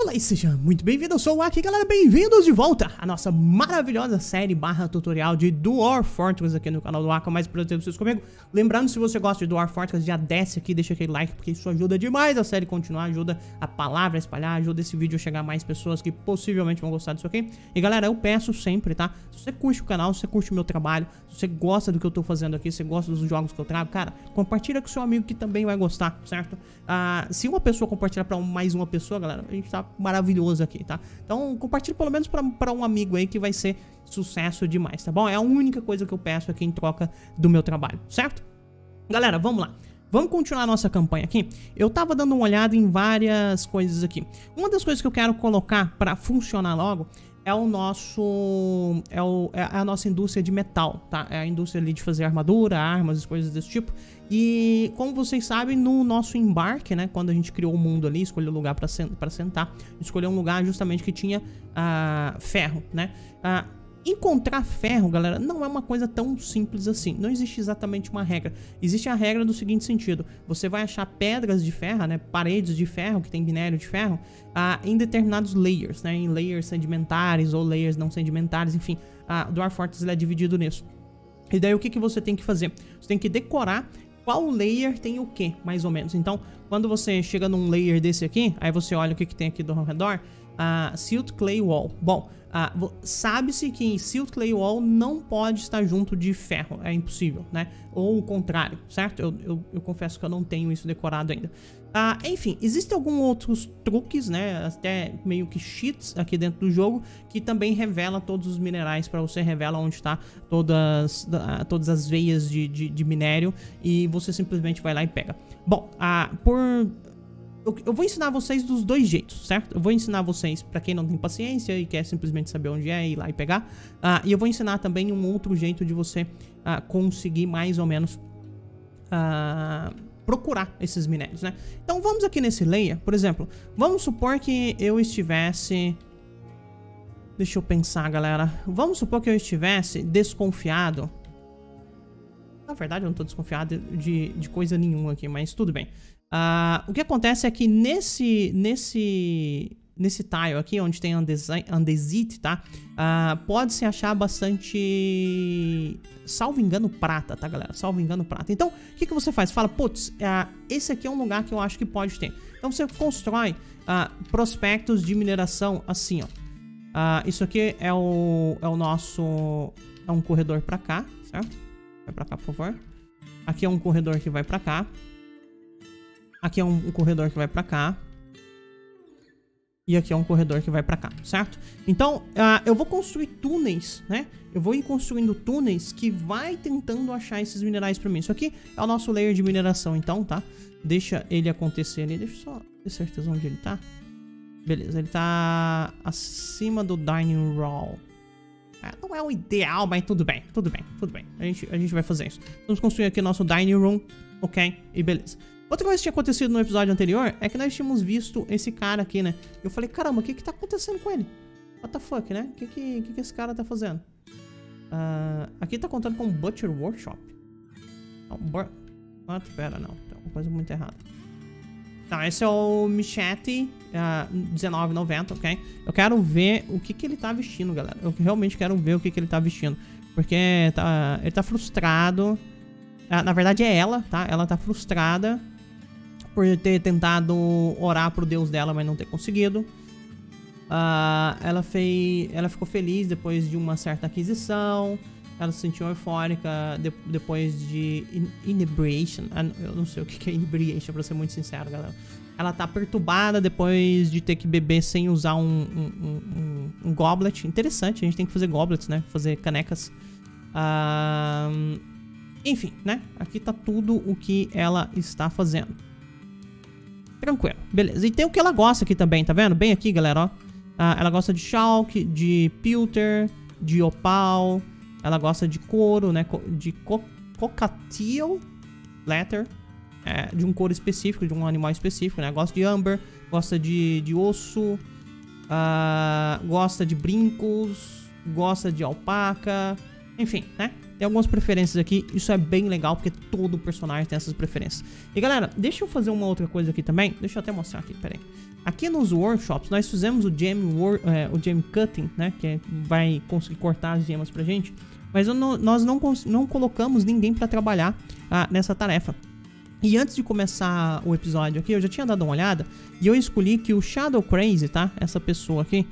Olá e seja muito bem-vindo, eu sou o Aki, galera, bem-vindos de volta à nossa maravilhosa série barra tutorial de Dwarf Fortress aqui no canal do Aka, mais prazer vocês comigo. Lembrando, se você gosta de Dwarf Fortress, já desce aqui, deixa aquele like, porque isso ajuda demais a série continuar, ajuda a palavra a espalhar, ajuda esse vídeo a chegar a mais pessoas que possivelmente vão gostar disso aqui. E galera, eu peço sempre, tá? Se você curte o canal, se você curte o meu trabalho, se você gosta do que eu tô fazendo aqui, se você gosta dos jogos que eu trago, cara, compartilha com seu amigo que também vai gostar, certo? Ah, se uma pessoa compartilhar pra mais uma pessoa, galera, a gente tá maravilhoso aqui, tá? Então compartilhe pelo menos para um amigo aí que vai ser sucesso demais, tá bom? É a única coisa que eu peço aqui em troca do meu trabalho, certo? Galera, vamos lá. Vamos continuar nossa campanha aqui. Eu tava dando uma olhada em várias coisas aqui. Uma das coisas que eu quero colocar para funcionar logo é o nosso é, o, é, a nossa indústria de metal, tá? É a indústria ali de fazer armadura, armas coisas desse tipo. E como vocês sabem, no nosso embarque, né, quando a gente criou o mundo ali, escolheu lugar para sentar, escolheu um lugar justamente que tinha uh, ferro, né? Uh, Encontrar ferro, galera, não é uma coisa tão simples assim. Não existe exatamente uma regra. Existe a regra do seguinte sentido. Você vai achar pedras de ferro, né? Paredes de ferro, que tem minério de ferro, ah, em determinados layers, né? Em layers sedimentares ou layers não sedimentares, enfim. A Dwarf Fortress é dividido nisso. E daí o que, que você tem que fazer? Você tem que decorar qual layer tem o que, mais ou menos. Então, quando você chega num layer desse aqui, aí você olha o que, que tem aqui do redor. Uh, Silt Clay Wall. Bom, uh, sabe-se que Silt Clay Wall não pode estar junto de ferro, é impossível, né? Ou o contrário, certo? Eu, eu, eu confesso que eu não tenho isso decorado ainda. Uh, enfim, existem alguns outros truques, né? Até meio que cheats aqui dentro do jogo que também revela todos os minerais para você, revela onde está todas, todas as veias de, de, de, minério e você simplesmente vai lá e pega. Bom, uh, por eu, vou ensinar vocês dos dois jeitos, certo? Eu vou ensinar vocês para quem não tem paciência e quer simplesmente saber onde é, ir lá e pegar. Uh, e eu vou ensinar também um outro jeito de você uh, conseguir mais ou menos uh, procurar esses minérios, né? Então vamos aqui nesse layer, por exemplo. Vamos supor que eu estivesse... Deixa eu pensar, galera. Vamos supor que eu estivesse desconfiado. Na verdade, eu não tô desconfiado de, de coisa nenhuma aqui, mas tudo bem. Uh, o que acontece é que nesse, nesse, nesse tile aqui, onde tem andesite, tá? Uh, Pode-se achar bastante, salvo engano, prata, tá, galera? Salvo engano, prata. Então, o que, que você faz? Fala, putz, uh, esse aqui é um lugar que eu acho que pode ter. Então, você constrói prospectos de mineração assim, ó. isso aqui é o, é o nosso... É um corredor pra cá, certo? Vai pra cá, por favor. Aqui é um corredor que vai pra cá. Aqui é um, um corredor que vai pra cá. E aqui é um corredor que vai pra cá, certo? Então, uh, eu vou construir túneis, né? Eu vou ir construindo túneis que vai tentando achar esses minerais pra mim. Isso aqui é o nosso layer de mineração, então, tá? Deixa ele acontecer ali. Deixa eu só ter certeza onde ele tá. Beleza, ele tá acima do dining hall. É, não é o ideal, mas tudo bem, tudo bem, tudo bem. A gente, a gente vai fazer isso. Vamos construir aqui nosso dining room, ok? E beleza. Outra coisa que tinha acontecido no episódio anterior é que nós tínhamos visto esse cara aqui, né? Eu falei, caramba, o que que tá acontecendo com ele? What the fuck, né? O que que, que que esse cara tá fazendo? Uh, aqui tá contando com Butcher Workshop. Não, What? Pera, não. Tem uma coisa muito errada. Tá, esse é o Michete uh, 1990, ok? Eu quero ver o que que ele tá vestindo, galera. Eu realmente quero ver o que que ele tá vestindo. Porque tá, ele tá frustrado. Uh, na verdade é ela, tá? Ela tá frustrada por ter tentado orar pro Deus dela, mas não ter conseguido. Uh, ela, fez, ela ficou feliz depois de uma certa aquisição. Ela se sentiu eufórica de, depois de in, inebriation. Ah, eu não sei o que é inebriation, pra ser muito sincero, galera. Ela tá perturbada depois de ter que beber sem usar um, um, um, um goblet. Interessante, a gente tem que fazer goblets, né? Fazer canecas. Uh, enfim, né? Aqui tá tudo o que ela está fazendo. Tranquilo, beleza. E tem o que ela gosta aqui também, tá vendo? Bem aqui, galera, ó. Ah, ela gosta de chalk, de pewter, de opal. Ela gosta de couro, né? De co cockatiel leather. É, de um couro específico, de um animal específico, né? Gosta de amber, gosta de, de osso, uh, gosta de brincos, gosta de alpaca, enfim, né? Tem algumas preferências aqui, isso é bem legal, porque todo personagem tem essas preferências. E galera, deixa eu fazer uma outra coisa aqui também, deixa eu até mostrar aqui, peraí. Aqui nos workshops, nós fizemos o gem, war, é, o gem cutting, né, que é, vai conseguir cortar as gemas pra gente, mas não, nós não, não colocamos ninguém pra trabalhar ah, nessa tarefa. E antes de começar o episódio aqui, eu já tinha dado uma olhada e eu escolhi que o Shadow Crazy, tá? Essa pessoa aqui,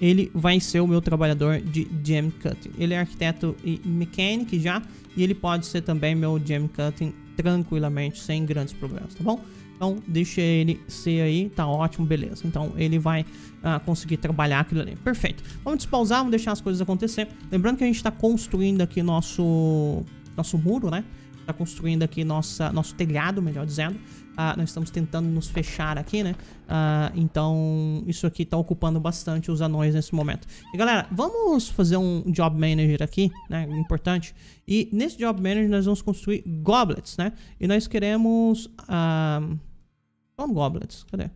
ele vai ser o meu trabalhador de gem cutting. Ele é arquiteto e mechanic já, e ele pode ser também meu gem cutting tranquilamente, sem grandes problemas, tá bom? Então, deixa ele ser aí, tá ótimo, beleza. Então, ele vai uh, conseguir trabalhar aquilo ali. Perfeito. Vamos despausar, vamos deixar as coisas acontecer. Lembrando que a gente tá construindo aqui nosso, nosso muro, né? Tá construindo aqui nossa, nosso telhado, melhor dizendo. Uh, nós estamos tentando nos fechar aqui, né? Uh, então, isso aqui tá ocupando bastante os anões nesse momento. E galera, vamos fazer um Job Manager aqui, né? Importante. E nesse Job Manager nós vamos construir goblets, né? E nós queremos... Uh, Stone goblets, cadê?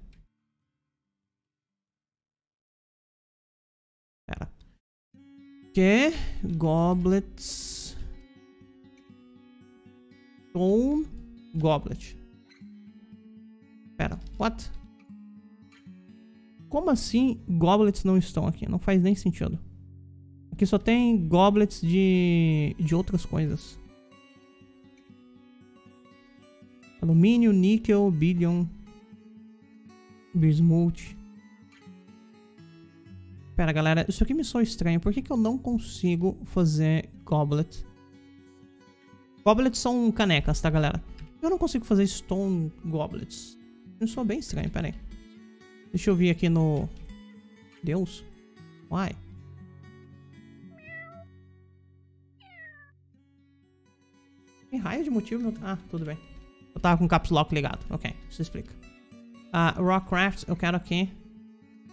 Pera. Que? Goblets... Stone goblet. Pera, what? Como assim goblets não estão aqui? Não faz nem sentido. Aqui só tem goblets de, de outras coisas. Alumínio, níquel, billion, bismuth. Pera, galera, isso aqui me soa estranho. Por que, que eu não consigo fazer goblet? Goblets são canecas, tá, galera? Eu não consigo fazer stone goblets. Eu sou bem estranho, pera aí. Deixa eu vir aqui no... Deus? Why? Que raio de motivo? Ah, tudo bem. Eu tava com o caps lock ligado. Ok, isso explica. Uh, Rockcraft, eu quero aqui.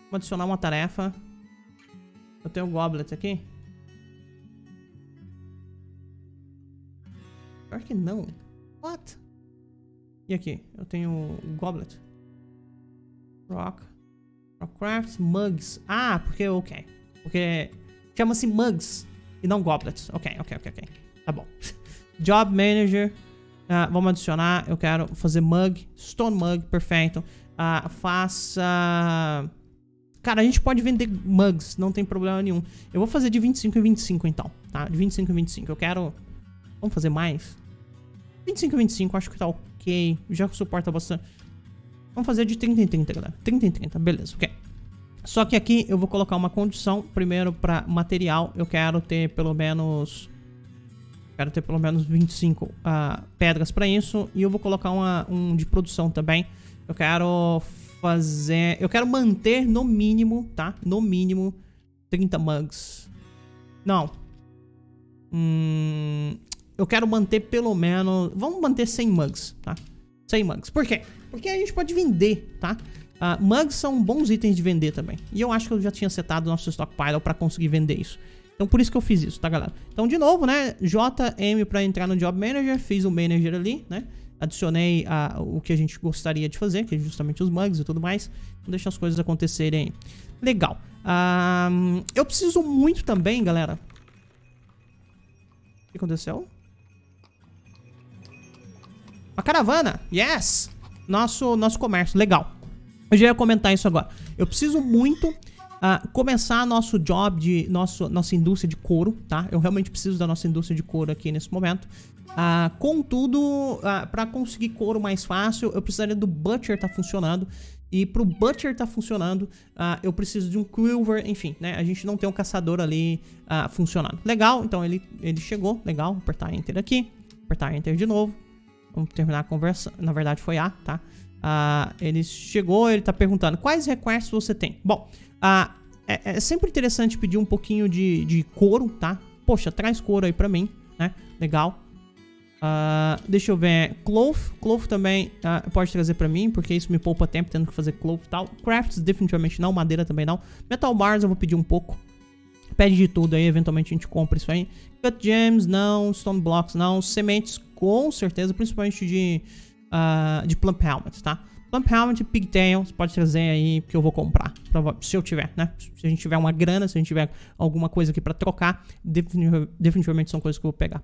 Vou adicionar uma tarefa. Eu tenho o Goblet aqui. Pior que não. What? E aqui, eu tenho Goblet. Rock. Rockcrafts, Mugs. Ah, porque, ok. Porque chama-se Mugs e não Goblets. Ok, ok, ok, ok. Tá bom. Job Manager. Uh, vamos adicionar. Eu quero fazer Mug. Stone Mug, perfeito. Uh, faça... Cara, a gente pode vender mugs, não tem problema nenhum. Eu vou fazer de 25 em 25, então, tá? De 25 em 25. Eu quero... Vamos fazer mais? 25 em 25, acho que tá ok. Já suporta bastante. Vamos fazer de 30 em 30, galera. 30 em 30, beleza, ok. Só que aqui eu vou colocar uma condição. Primeiro, para material, eu quero ter pelo menos... Quero ter pelo menos 25 uh, pedras para isso. E eu vou colocar uma, um de produção também. Eu quero fazer... Eu quero manter no mínimo, tá? No mínimo 30 mugs. Não. Hum, eu quero manter pelo menos... Vamos manter 100 mugs, tá? 100 mugs. Por quê? Porque a gente pode vender, tá? Uh, mugs são bons itens de vender também. E eu acho que eu já tinha setado o nosso stockpile pra conseguir vender isso. Então por isso que eu fiz isso, tá galera? Então de novo, né? JM pra entrar no Job Manager. Fiz o Manager ali, né? Adicionei uh, o que a gente gostaria de fazer, que é justamente os mugs e tudo mais. Então deixa as coisas acontecerem Legal. Uh, eu preciso muito também, galera. O que aconteceu? Uma caravana. Yes! Nosso, nosso comércio. Legal. Eu já ia comentar isso agora. Eu preciso muito uh, começar nosso job de nosso, nossa indústria de couro, tá? Eu realmente preciso da nossa indústria de couro aqui nesse momento. Uh, contudo, uh, para conseguir couro mais fácil, eu precisaria do Butcher tá funcionando. E pro Butcher tá funcionando, uh, eu preciso de um Quilver, enfim, né? A gente não tem um caçador ali uh, funcionando. Legal, então ele, ele chegou, legal. Apertar Enter aqui, apertar Enter de novo. Vamos terminar a conversa. Na verdade foi A, tá? Uh, ele chegou, ele tá perguntando quais requests você tem. Bom, uh, é, é, sempre interessante pedir um pouquinho de, de couro, tá? Poxa, traz couro aí pra mim, né? Legal. Uh, deixa eu ver. Cloth. Cloth também uh, pode trazer pra mim, porque isso me poupa tempo tendo que fazer cloth e tal. Crafts definitivamente não. Madeira também não. Metal bars eu vou pedir um pouco. Pede de tudo aí, eventualmente a gente compra isso aí. Cut gems, não. Stone blocks, não. Sementes, com certeza, principalmente de, uh, de plump helmet, tá? Plump helmet, pigtail, você pode trazer aí que eu vou comprar, se eu tiver, né? Se a gente tiver uma grana, se a gente tiver alguma coisa aqui pra trocar, definitivamente são coisas que eu vou pegar.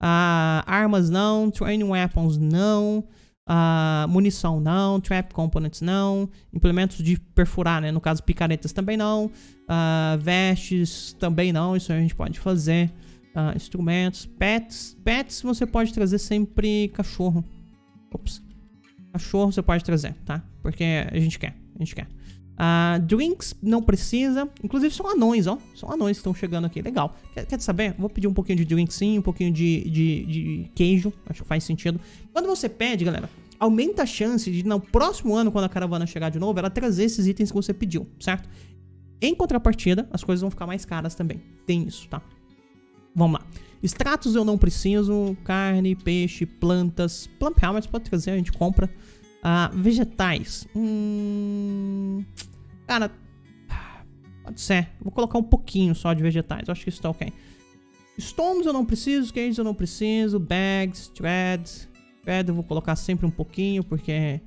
Uh, armas não, training weapons não, uh, munição não, trap components não, implementos de perfurar, né? No caso, picaretas também não, uh, vestes também não, isso a gente pode fazer. Instrumentos, pets, pets você pode trazer sempre cachorro. Ops. Cachorro você pode trazer, tá? Porque a gente quer, a gente quer. Uh, drinks não precisa. Inclusive são anões, ó. São anões que estão chegando aqui. Legal. Quer, quer, saber? Vou pedir um pouquinho de drink sim, um pouquinho de, de, de, queijo. Acho que faz sentido. Quando você pede, galera, aumenta a chance de no próximo ano, quando a caravana chegar de novo, ela trazer esses itens que você pediu, certo? Em contrapartida, as coisas vão ficar mais caras também. Tem isso, tá? Vamos lá. Extratos eu não preciso. Carne, peixe, plantas. Plant helmets pode trazer, a gente compra. Uh, vegetais. Hum... Cara, pode ser. Vou colocar um pouquinho só de vegetais. Acho que isso tá ok. Stones eu não preciso, cages eu não preciso, bags, threads. Thread eu vou colocar sempre um pouquinho, porque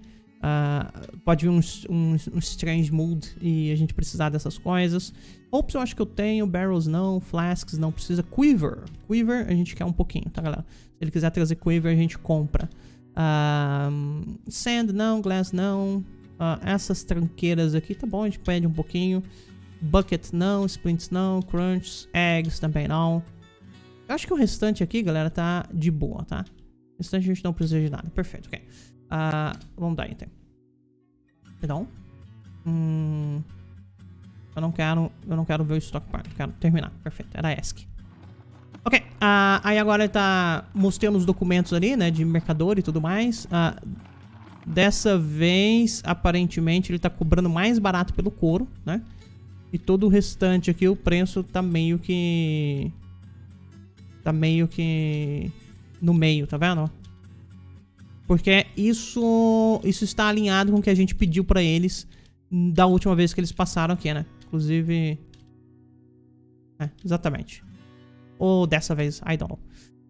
uh, pode vir um, um, um, strange mood e a gente precisar dessas coisas. Hopes eu acho que eu tenho, barrels não, flasks não precisa. Quiver, quiver a gente quer um pouquinho, tá galera? Se ele quiser trazer quiver a gente compra. Uh, sand não, glass não, Uh, essas tranqueiras aqui, tá bom, a gente pede um pouquinho. Bucket não, splints não, crunch, eggs também não. Eu acho que o restante aqui, galera, tá de boa, tá? O restante a gente não precisa de nada. Perfeito, ok. Uh, vamos dar item. Perdão. Hum, eu não quero, eu não quero ver o stock part, quero terminar. Perfeito, era ESC. Ok, uh, aí agora ele tá mostrando os documentos ali, né, de mercador e tudo mais. Uh, Dessa vez, aparentemente, ele tá cobrando mais barato pelo couro, né? E todo o restante aqui, o preço tá meio que... Tá meio que... No meio, tá vendo? Porque isso, isso está alinhado com o que a gente pediu pra eles da última vez que eles passaram aqui, né? Inclusive... É, exatamente. Ou dessa vez, I don't know.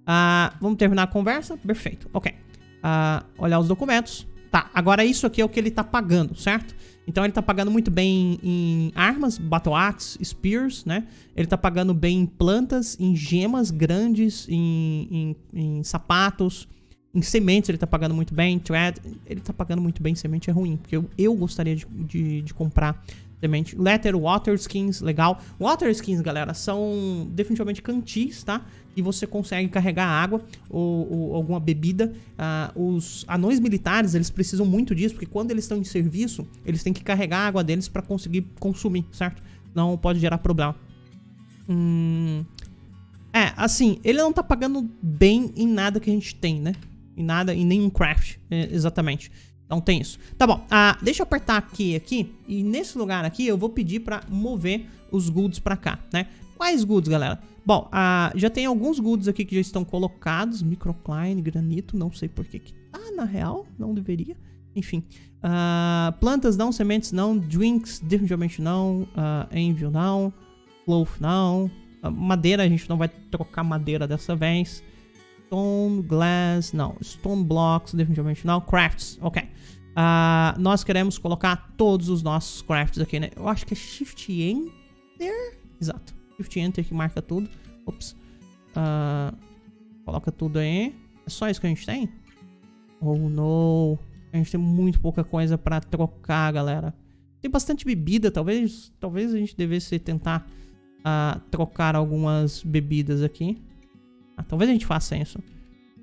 Uh, vamos terminar a conversa? Perfeito, ok. Uh, olhar os documentos. Tá, agora isso aqui é o que ele tá pagando, certo? Então ele tá pagando muito bem em armas, Battle Axe, Spears, né? Ele tá pagando bem em plantas, em gemas grandes, em, em, em sapatos, em sementes ele tá pagando muito bem, thread, ele tá pagando muito bem, semente é ruim, porque eu, eu gostaria de, de, de comprar semente. Letter Water Skins, legal. Water Skins, galera, são definitivamente cantis, tá? e você consegue carregar água ou, ou alguma bebida. Uh, os anões militares, eles precisam muito disso, porque quando eles estão em serviço, eles têm que carregar a água deles para conseguir consumir, certo? Não pode gerar problema. Hum... É, assim, ele não tá pagando bem em nada que a gente tem, né? Em nada, em nenhum craft, é, exatamente. Então tem isso. Tá bom, ah, deixa eu apertar aqui, aqui, e nesse lugar aqui eu vou pedir pra mover os goods pra cá, né? Quais goods, galera? Bom, uh, já tem alguns goods aqui que já estão colocados. Microcline, granito, não sei por que que tá, na real, não deveria. Enfim, uh, plantas não, sementes não, drinks definitivamente não, uh, envio não, loaf não, uh, madeira a gente não vai trocar madeira dessa vez. Stone, glass, não, stone blocks definitivamente não, crafts, ok. Uh, nós queremos colocar todos os nossos crafts aqui, né? Eu acho que é Shift Enter, exato. Shift Enter que marca tudo. Ops. Uh, coloca tudo aí. É só isso que a gente tem? Oh, no. A gente tem muito pouca coisa pra trocar, galera. Tem bastante bebida. Talvez, talvez a gente devesse tentar uh, trocar algumas bebidas aqui. Ah, talvez a gente faça isso.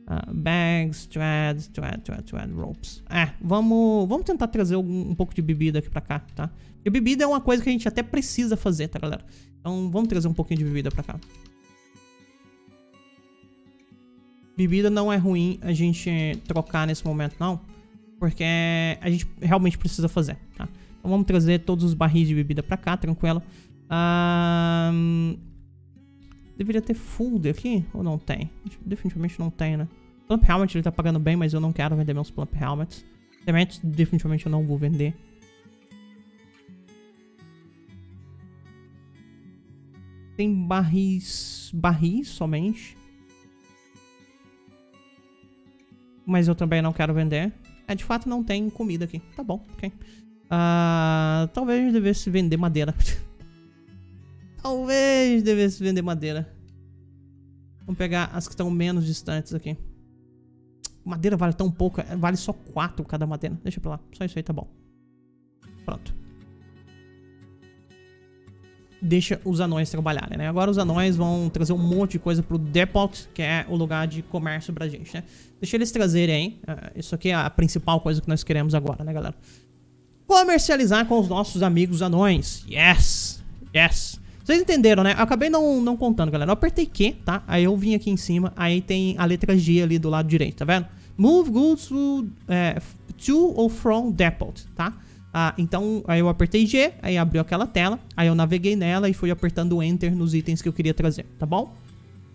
Uh, bags, threads, thread, thread, thread, ropes. É, vamos, vamos tentar trazer um, um pouco de bebida aqui pra cá, tá? E bebida é uma coisa que a gente até precisa fazer, tá, galera? Então vamos trazer um pouquinho de bebida pra cá. Bebida não é ruim a gente trocar nesse momento, não. Porque a gente realmente precisa fazer, tá? Então vamos trazer todos os barris de bebida pra cá, tranquilo. Um, deveria ter food aqui? Ou não tem? Definitivamente não tem, né? Plump Helmet ele tá pagando bem, mas eu não quero vender meus Plump Helmets. Sementes definitivamente eu não vou vender. Tem barris... Barris somente. Mas eu também não quero vender. É, de fato não tem comida aqui. Tá bom, ok. Uh, talvez devesse vender madeira. talvez devesse vender madeira. Vamos pegar as que estão menos distantes aqui. Madeira vale tão pouco, é, vale só 4 cada madeira. Deixa pra lá, só isso aí tá bom. Pronto. Deixa os anões trabalharem, né? Agora os anões vão trazer um monte de coisa pro depot, que é o lugar de comércio pra gente, né? Deixa eles trazerem aí. Uh, isso aqui é a principal coisa que nós queremos agora, né, galera? Comercializar com os nossos amigos anões. Yes! Yes! Vocês entenderam, né? Eu acabei não, não contando, galera. Eu apertei Q, tá? Aí eu vim aqui em cima, aí tem a letra G ali do lado direito, tá vendo? Move goods to, é, to or from depot, tá? Ah, então, aí eu apertei G, aí abriu aquela tela, aí eu naveguei nela e fui apertando Enter nos itens que eu queria trazer, tá bom?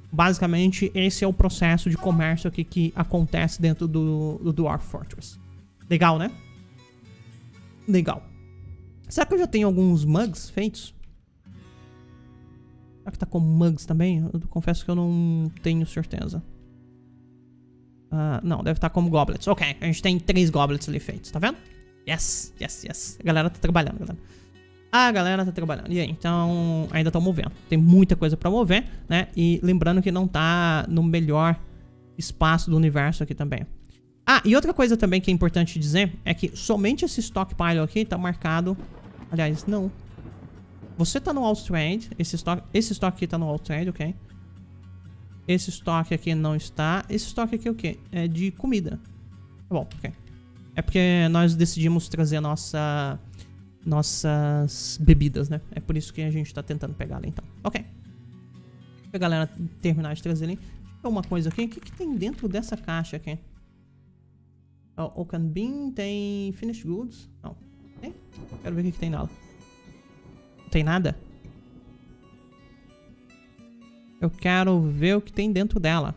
Basicamente, esse é o processo de comércio aqui que acontece dentro do, do Dwarf Fortress. Legal, né? Legal. Será que eu já tenho alguns mugs feitos? Será que tá com mugs também? Eu confesso que eu não tenho certeza. Uh, não, deve estar tá como goblets. Ok, a gente tem três goblets ali feitos, tá vendo? Yes, yes, yes. A galera tá trabalhando, galera. A galera tá trabalhando. E aí, então, ainda estão movendo. Tem muita coisa pra mover, né? E lembrando que não tá no melhor espaço do universo aqui também. Ah, e outra coisa também que é importante dizer é que somente esse stockpile aqui tá marcado... Aliás, não. Você tá no Trade. Esse estoque, esse estoque aqui tá no Trade, ok? Esse estoque aqui não está. Esse estoque aqui é o quê? É de comida. Tá bom, ok. É porque nós decidimos trazer nossa, nossas bebidas, né? É por isso que a gente tá tentando pegar ali, então. Ok. Pra galera terminar de trazer ali. Deixa eu uma coisa aqui. O que, que tem dentro dessa caixa aqui? Oh, Oaken Bean tem Finished Goods? Não. Tem? Quero ver o que, que tem nela tem nada. Eu quero ver o que tem dentro dela.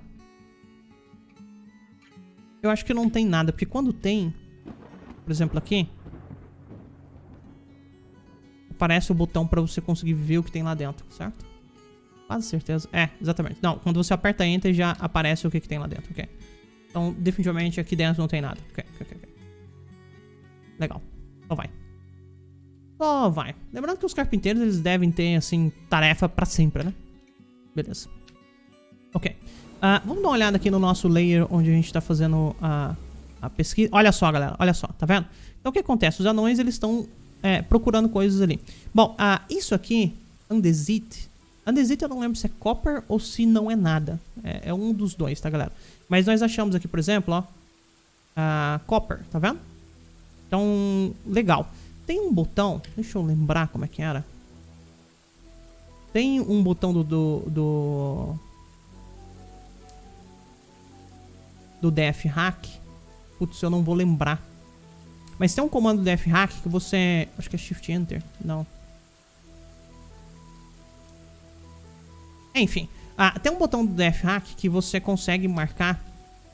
Eu acho que não tem nada, porque quando tem, por exemplo aqui, aparece o botão para você conseguir ver o que tem lá dentro, certo? Quase certeza. É, exatamente. Não, quando você aperta Enter já aparece o que, que tem lá dentro, ok? Então, definitivamente aqui dentro não tem nada. Ok, ok, ok. Legal. Então vai. Só vai. Lembrando que os carpinteiros, eles devem ter, assim, tarefa pra sempre, né? Beleza. Ok. Uh, vamos dar uma olhada aqui no nosso layer onde a gente tá fazendo a, a pesquisa. Olha só, galera. Olha só. Tá vendo? Então, o que acontece? Os anões, eles estão é, procurando coisas ali. Bom, uh, isso aqui, Andesite. Andesite eu não lembro se é copper ou se não é nada. É, é um dos dois, tá, galera? Mas nós achamos aqui, por exemplo, ó. Uh, copper, tá vendo? Então, legal. Tem um botão, deixa eu lembrar como é que era. Tem um botão do... do, do, do DF Hack. Putz, eu não vou lembrar. Mas tem um comando do DF Hack que você... Acho que é Shift Enter. Não. Enfim. Ah, tem um botão do DF Hack que você consegue marcar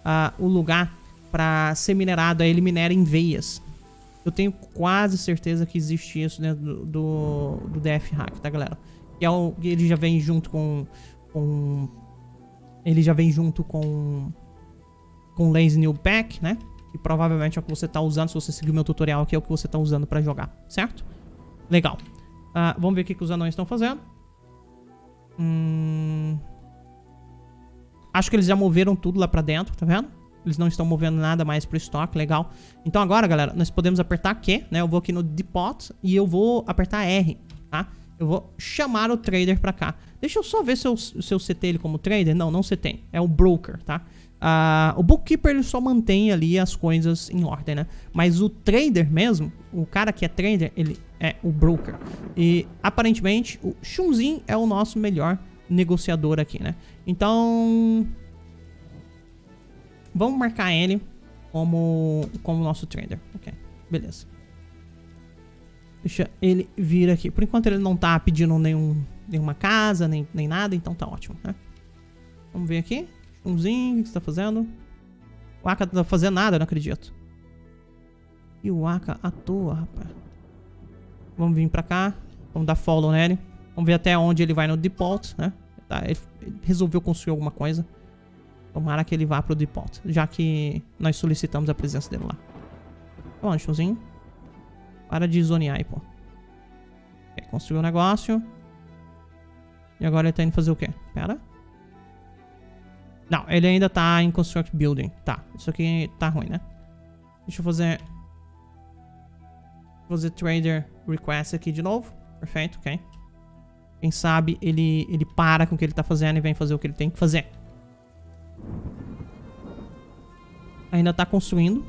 ah, o lugar para ser minerado. Aí ele minera em veias. Eu tenho quase certeza que existe isso dentro do, do, do DF Hack, tá, galera? Que é o, ele já vem junto com, com... Ele já vem junto com... Com Lazy New Pack, né? Que provavelmente é o que você tá usando, se você seguir o meu tutorial aqui, é o que você tá usando pra jogar, certo? Legal. Uh, vamos ver o que, que os anões estão fazendo. Hum... Acho que eles já moveram tudo lá pra dentro, tá vendo? Eles não estão movendo nada mais pro estoque, legal. Então agora, galera, nós podemos apertar Q, né? Eu vou aqui no Depot e eu vou apertar R, tá? Eu vou chamar o trader pra cá. Deixa eu só ver se eu, se eu setei ele como trader. Não, não setei. É o broker, tá? Uh, o bookkeeper ele só mantém ali as coisas em ordem, né? Mas o trader mesmo, o cara que é trader, ele é o broker. E aparentemente o Shunzin é o nosso melhor negociador aqui, né? Então, Vamos marcar ele como, como nosso trader. Ok, beleza. Deixa ele vir aqui. Por enquanto ele não tá pedindo nenhum, nenhuma casa, nem, nem nada, então tá ótimo, né? Vamos ver aqui. Umzinho, o que você tá fazendo? O Aka não tá fazendo nada, não acredito. E o Aka à toa, rapaz. Vamos vir pra cá. Vamos dar follow nele. Vamos ver até onde ele vai no default, né? Tá, ele resolveu construir alguma coisa. Tomara que ele vá pro depot, já que nós solicitamos a presença dele lá. Bom, showzinho. Para de zonear aí, pô. Okay, construiu o um negócio. E agora ele tá indo fazer o quê? Pera. Não, ele ainda tá em Construct Building. Tá, isso aqui tá ruim, né? Deixa eu fazer... Fazer Trader Request aqui de novo. Perfeito, ok. Quem sabe ele, ele para com o que ele tá fazendo e vem fazer o que ele tem que fazer. Ainda tá construindo.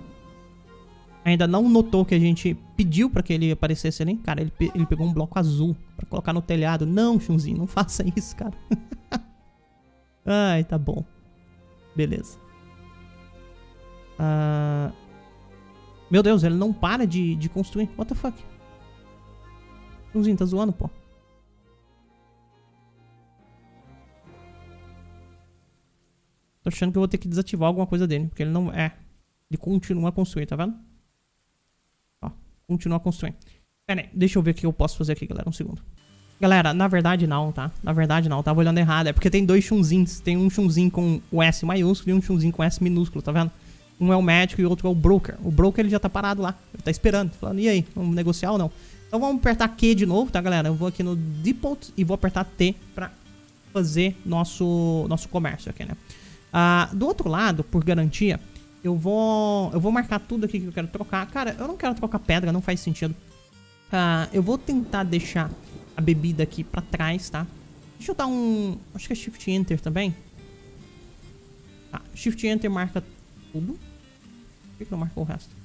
Ainda não notou que a gente pediu pra que ele aparecesse ali. Cara, ele, ele pegou um bloco azul pra colocar no telhado. Não, Chunzinho, não faça isso, cara. Ai, tá bom. Beleza. Uh... Meu Deus, ele não para de, de construir. What the fuck? Chunzinho, tá zoando, pô. Tô achando que eu vou ter que desativar alguma coisa dele. Porque ele não... É. Ele continua a construir, tá vendo? Ó. Continua a construir. Pera aí. Deixa eu ver o que eu posso fazer aqui, galera. Um segundo. Galera, na verdade não, tá? Na verdade não. Tava olhando errado. É porque tem dois chunzinhos. Tem um chunzinho com o S maiúsculo e um chunzinho com S minúsculo, tá vendo? Um é o médico e o outro é o broker. O broker ele já tá parado lá. Ele tá esperando. Falando, e aí? Vamos negociar ou não? Então vamos apertar Q de novo, tá, galera? Eu vou aqui no Default e vou apertar T pra fazer nosso, nosso comércio aqui, né? Ah, do outro lado, por garantia, eu vou eu vou marcar tudo aqui que eu quero trocar. Cara, eu não quero trocar pedra, não faz sentido. Ah, eu vou tentar deixar a bebida aqui pra trás, tá? Deixa eu dar um... Acho que é Shift Enter também. Tá, Shift Enter marca tudo. Por que, que não marcou o resto?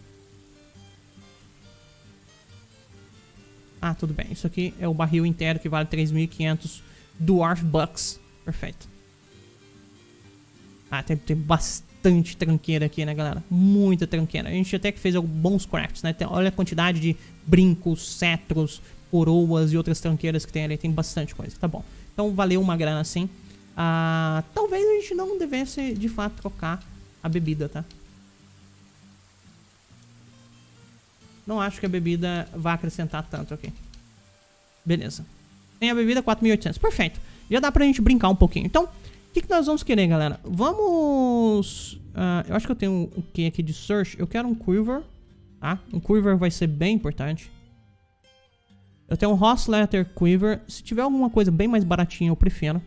Ah, tudo bem. Isso aqui é o barril inteiro que vale 3.500 Dwarf Bucks. Perfeito. Ah, tem, tem bastante tranqueira aqui, né, galera? Muita tranqueira. A gente até que fez bons crafts, né? Tem, olha a quantidade de brincos, cetros, coroas e outras tranqueiras que tem ali. Tem bastante coisa, tá bom. Então valeu uma grana sim. Ah, talvez a gente não devesse, de fato, trocar a bebida, tá? Não acho que a bebida vá acrescentar tanto aqui. Beleza. Tem a bebida 4.800. Perfeito. Já dá pra gente brincar um pouquinho. Então, o que, que, nós vamos querer, galera? Vamos... Uh, eu acho que eu tenho o que aqui de search. Eu quero um quiver, tá? Um quiver vai ser bem importante. Eu tenho um Ross Letter Quiver. Se tiver alguma coisa bem mais baratinha, eu prefiro.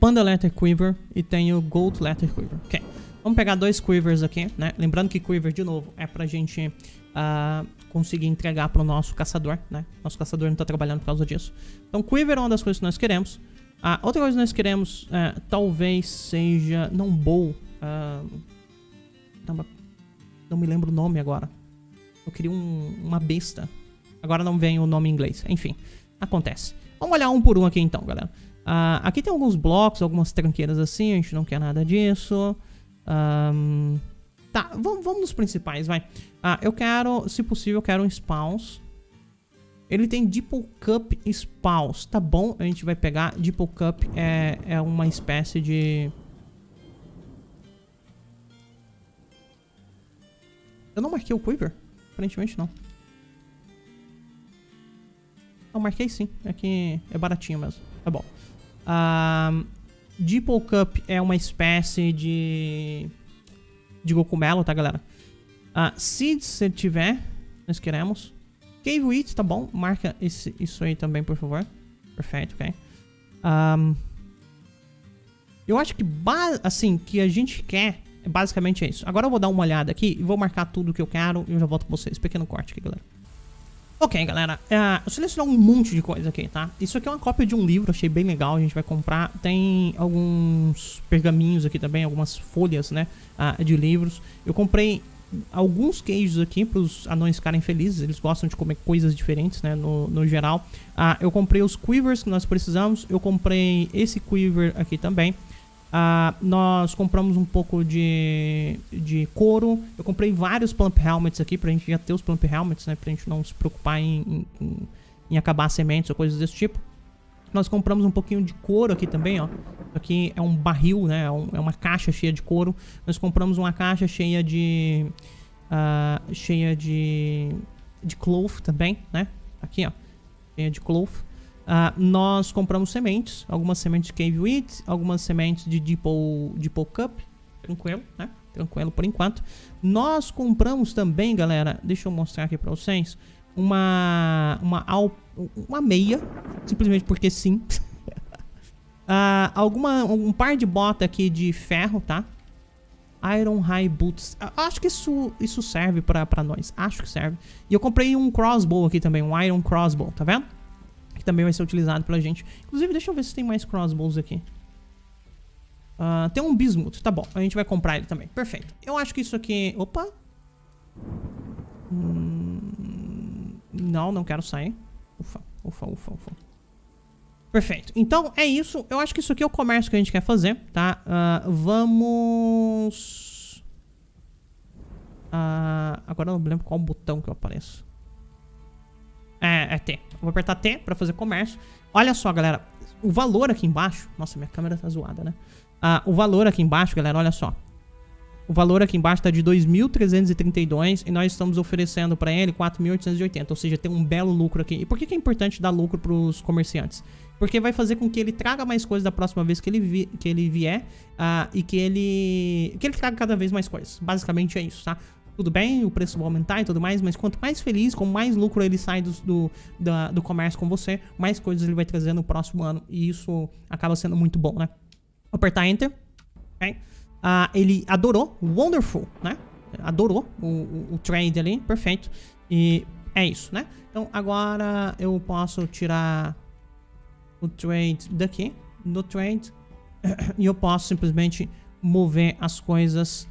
Panda Letter Quiver e tenho Gold Letter Quiver. Ok. Vamos pegar dois Quivers aqui, né? Lembrando que Quiver, de novo, é pra gente uh, conseguir entregar pro nosso caçador, né? Nosso caçador não tá trabalhando por causa disso. Então, Quiver é uma das coisas que nós queremos. Ah, outra coisa que nós queremos é, talvez seja. Não bow. Ah, não me lembro o nome agora. Eu queria um, uma besta. Agora não vem o nome em inglês. Enfim, acontece. Vamos olhar um por um aqui então, galera. Ah, aqui tem alguns blocos, algumas tranqueiras assim. A gente não quer nada disso. Um, tá, vamos, vamos nos principais, vai. Ah, eu quero, se possível, eu quero um spawns. Ele tem Dipple Cup Spouse. Tá bom, a gente vai pegar. Dipple Cup é, é uma espécie de... Eu não marquei o Quiver? Aparentemente não. Não, marquei sim. É que é baratinho mesmo. Tá bom. Um, Dipple Cup é uma espécie de... De cogumelo, tá, galera? Uh, seeds, se tiver, nós queremos. Cave Wheat, tá bom. Marca esse, isso aí também, por favor. Perfeito, ok. Um, eu acho que, assim, que a gente quer é basicamente isso. Agora eu vou dar uma olhada aqui e vou marcar tudo que eu quero e eu já volto com vocês. Pequeno corte aqui, galera. Ok, galera. Uh, eu selecionei um monte de coisa aqui, tá? Isso aqui é uma cópia de um livro, achei bem legal, a gente vai comprar. Tem alguns pergaminhos aqui também, algumas folhas, né, uh, de livros. Eu comprei alguns queijos aqui para os anões ficarem felizes. Eles gostam de comer coisas diferentes, né? No, no geral. Ah, eu comprei os quivers que nós precisamos. Eu comprei esse quiver aqui também. Ah, nós compramos um pouco de, de couro. Eu comprei vários pump helmets aqui pra gente já ter os pump helmets, né? Pra gente não se preocupar em, em, em acabar sementes ou coisas desse tipo. Nós compramos um pouquinho de couro aqui também, ó. Aqui é um barril, né? É, é uma caixa cheia de couro. Nós compramos uma caixa cheia de... Uh, cheia de... De cloth também, né? Aqui, ó. Cheia de cloth. Uh, nós compramos sementes. Algumas sementes de Cave Wheat. Algumas sementes de Deeple, Deeple Cup. Tranquilo, né? Tranquilo por enquanto. Nós compramos também, galera... Deixa eu mostrar aqui pra vocês. Uma... Uma, uma meia. Simplesmente porque sim. Uh, alguma, um par de bota aqui de ferro, tá? Iron High Boots. Acho que isso, isso serve pra, pra nós. Acho que serve. E eu comprei um crossbow aqui também, um Iron Crossbow, tá vendo? Que também vai ser utilizado pela gente. Inclusive, deixa eu ver se tem mais crossbows aqui. Uh, tem um bismuth, tá bom. A gente vai comprar ele também. Perfeito. Eu acho que isso aqui... Opa! Hum... Não, não quero sair. Ufa, ufa, ufa, ufa. Perfeito. Então, é isso. Eu acho que isso aqui é o comércio que a gente quer fazer, tá? Uh, vamos... Uh, agora eu não lembro qual botão que eu apareço. É, é T. Eu vou apertar T pra fazer comércio. Olha só, galera. O valor aqui embaixo... Nossa, minha câmera tá zoada, né? Uh, o valor aqui embaixo, galera, olha só. O valor aqui embaixo está de 2.332 e nós estamos oferecendo para ele 4.880, ou seja, tem um belo lucro aqui. E por que, que é importante dar lucro para os comerciantes? Porque vai fazer com que ele traga mais coisas da próxima vez que ele, vi, que ele vier uh, e que ele, que ele traga cada vez mais coisas. Basicamente é isso, tá? Tudo bem, o preço vai aumentar e tudo mais, mas quanto mais feliz, com mais lucro ele sai do, do, da, do comércio com você, mais coisas ele vai trazer no próximo ano. E isso acaba sendo muito bom, né? Apertar Enter. Okay? Uh, ele adorou, wonderful, né? Adorou o, o, o, trade ali, perfeito. E é isso, né? Então agora eu posso tirar o trade daqui, do trade, e eu posso simplesmente mover as coisas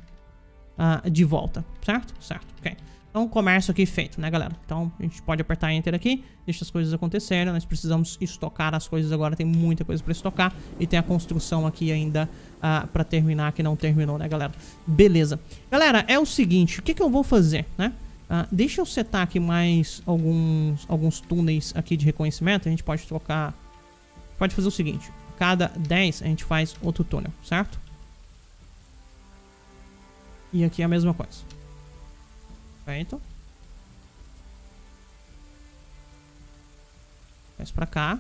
uh, de volta, certo? Certo, ok. Então, comércio aqui feito, né, galera? Então, a gente pode apertar Enter aqui, deixa as coisas acontecerem. Nós precisamos estocar as coisas agora, tem muita coisa para estocar. E tem a construção aqui ainda uh, para terminar, que não terminou, né, galera? Beleza. Galera, é o seguinte, o que, que eu vou fazer, né? Uh, deixa eu setar aqui mais alguns, alguns túneis aqui de reconhecimento. A gente pode trocar... Pode fazer o seguinte, cada 10 a gente faz outro túnel, certo? E aqui é a mesma coisa. Perfeito. Faz pra cá.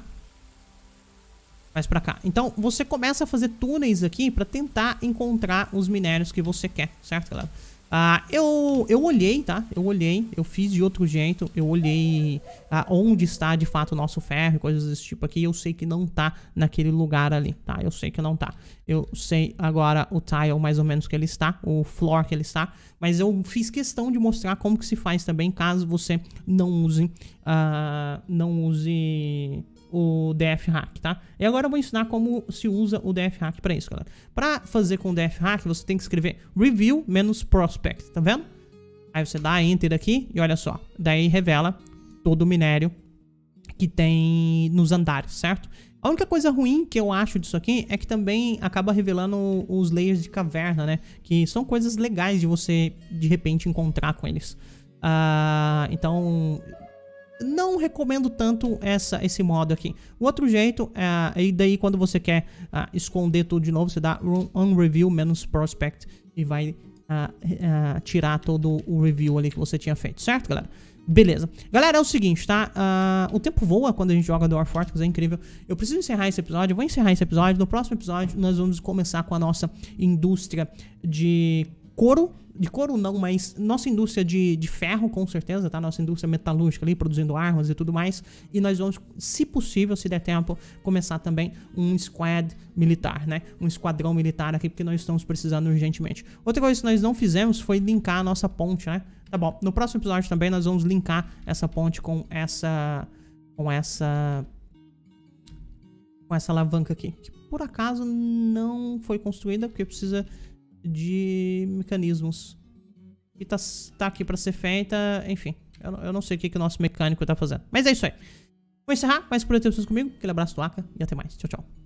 Faz pra cá. Então, você começa a fazer túneis aqui pra tentar encontrar os minérios que você quer, certo, galera? Ah, eu, eu olhei, tá? Eu olhei, eu fiz de outro jeito, eu olhei ah, onde está de fato o nosso ferro e coisas desse tipo aqui. Eu sei que não tá naquele lugar ali, tá? Eu sei que não tá. Eu sei agora o tile mais ou menos que ele está, o floor que ele está. Mas eu fiz questão de mostrar como que se faz também, caso você não use, ah, não use o DF Hack, tá? E agora eu vou ensinar como se usa o DF Hack para isso, galera. Para fazer com o DF Hack, você tem que escrever review menos prospect, tá vendo? Aí você dá enter aqui e olha só, daí revela todo o minério que tem nos andares, certo? A única coisa ruim que eu acho disso aqui é que também acaba revelando os layers de caverna, né? Que são coisas legais de você, de repente, encontrar com eles. Uh, então, não recomendo tanto essa, esse modo aqui. O outro jeito, é, e daí quando você quer uh, esconder tudo de novo, você dá unreview menos prospect e vai uh, uh, tirar todo o review ali que você tinha feito, certo, galera? Beleza. Galera, é o seguinte, tá? Uh, o tempo voa quando a gente joga Dwarf Fortress, é incrível. Eu preciso encerrar esse episódio, eu vou encerrar esse episódio. No próximo episódio, nós vamos começar com a nossa indústria de couro de couro não, mas nossa indústria de, de ferro, com certeza, tá? Nossa indústria metalúrgica ali, produzindo armas e tudo mais. E nós vamos, se possível, se der tempo, começar também um squad militar, né? Um esquadrão militar aqui, porque nós estamos precisando urgentemente. Outra coisa que nós não fizemos foi linkar a nossa ponte, né? Tá bom, no próximo episódio também nós vamos linkar essa ponte com essa... Com essa... Com essa alavanca aqui, que por acaso não foi construída, porque precisa de mecanismos. E tá, tá aqui pra ser feita, enfim. Eu, eu não sei o que, que o nosso mecânico tá fazendo. Mas é isso aí. Vou encerrar, mas por ter vocês comigo. Aquele abraço do Aka e até mais. Tchau, tchau.